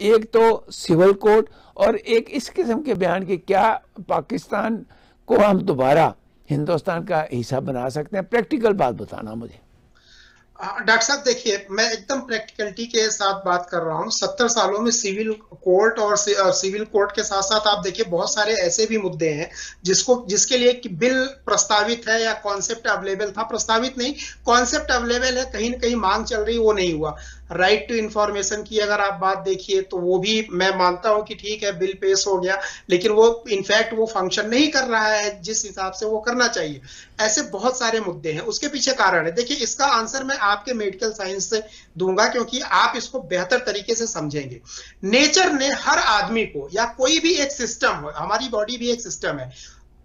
एक तो civil code और एक इस किस्म के बयान की क्या पाकिस्तान को हम दोबारा हिंदुस्तान का हिस्सा बना सकते हैं। प्रैक्टिकल बात बताना मुझे। डॉक्टर साहब, देखिए, मैं एकदम प्रैक्टिकलिटी के साथ बात कर रहा हूँ। सत्तर सालों में सिविल कोर्ट और सिविल कोर्ट के साथ साथ आप देखिए, बहुत सारे ऐसे भी मुद्दे हैं जिसको, जिसके लिए कि बिल प्रस्तावित है या कॉन्सेप्ट अवेलेबल था, प्रस्तावित नहीं कॉन्सेप्ट अवेलेबल है, कहीं ना कहीं मांग चल रही, वो नहीं हुआ। राइट टू इंफॉर्मेशन की अगर आप बात देखिए तो वो भी मैं मानता हूँ कि ठीक है बिल पेश हो गया, लेकिन वो इनफैक्ट वो फ़ंक्शन नहीं कर रहा है जिस हिसाब से वो करना चाहिए। ऐसे बहुत सारे मुद्दे हैं। उसके पीछे कारण है। देखिए, इसका आंसर मैं आपके मेडिकल साइंस से दूँगा, क्योंकि आप इसको बेहतर तरीके से समझेंगे। नेचर ने हर आदमी को, या कोई भी एक सिस्टम हो, हमारी बॉडी भी एक सिस्टम है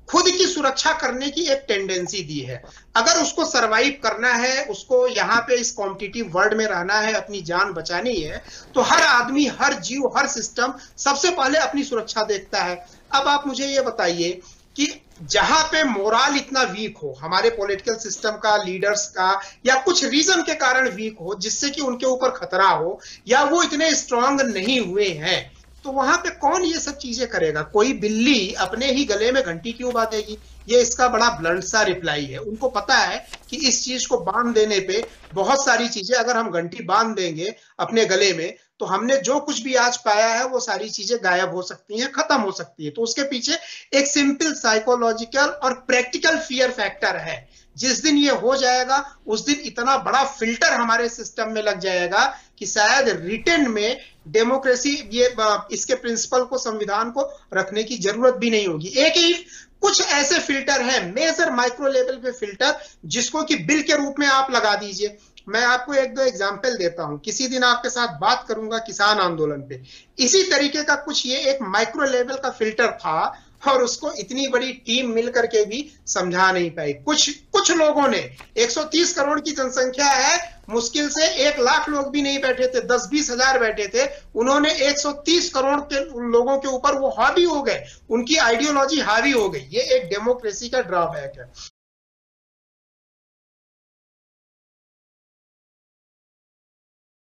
खुद की सुरक्षा करने की एक टेंडेंसी दी है। अगर उसको सरवाइव करना है, उसको यहाँ पे इस कॉम्पिटिटिव वर्ल्ड में रहना है, अपनी जान बचानी है तो हर आदमी, हर जीव, हर सिस्टम सबसे पहले अपनी सुरक्षा देखता है। अब आप मुझे ये बताइए कि जहाँ पे मोराल इतना वीक हो, हमारे पॉलिटिकल सिस्टम का लीडर्स का, या कुछ रीजन के कारण वीक हो, जिससे कि उनके ऊपर खतरा हो, या वो इतने स्ट्रांग नहीं हुए हैं तो वहाँ पे कौन ये सब चीज़ें करेगा? कोई बिल्ली अपने ही गले में घंटी क्यों बांधेगी? ये इसका बड़ा ब्लंट सा रिप्लाई है। उनको पता है कि इस चीज़ को बाँध देने पे बहुत सारी चीज़ें, अगर हम घंटी बाँध देंगे अपने गले में तो हमने जो कुछ भी आज पाया है, वो सारी चीज़ें गायब हो सकती हैं, खत्म हो सकती है। तो उसके पीछे एक सिंपल साइकोलॉजिकल और प्रैक्टिकल फियर फैक्टर है। जिस दिन ये हो जाएगा, उस दिन इतना बड़ा फ़िल्टर हमारे सिस्टम में लग जाएगा कि शायद रिटर्न में डेमोक्रेसी ये इसके प्रिंसिपल को, संविधान को रखने की ज़रूरत भी नहीं होगी। एक ही कुछ ऐसे फ़िल्टर हैं मेजर माइक्रो लेवल पे फ़िल्टर जिसको कि बिल के रूप में आप लगा दीजिए। मैं आपको एक दो एग्ज़ाम्पल देता हूँ। किसी दिन आपके साथ बात करूँगा किसान आंदोलन पे। इसी तरीके का कुछ ये एक माइक्रो लेवल का फ़िल्टर था और उसको इतनी बड़ी टीम मिलकर के भी समझा नहीं पाई। कुछ कुछ लोगों ने 130 करोड़ की जनसंख्या है, मुश्किल से एक लाख लोग भी नहीं बैठे थे, दस बीस हज़ार बैठे थे। उन्होंने 130 करोड़ के लोगों के ऊपर वो हावी हो गए। उनकी आइडियोलॉजी हावी हो गई। ये एक डेमोक्रेसी का ड्रॉबैक है।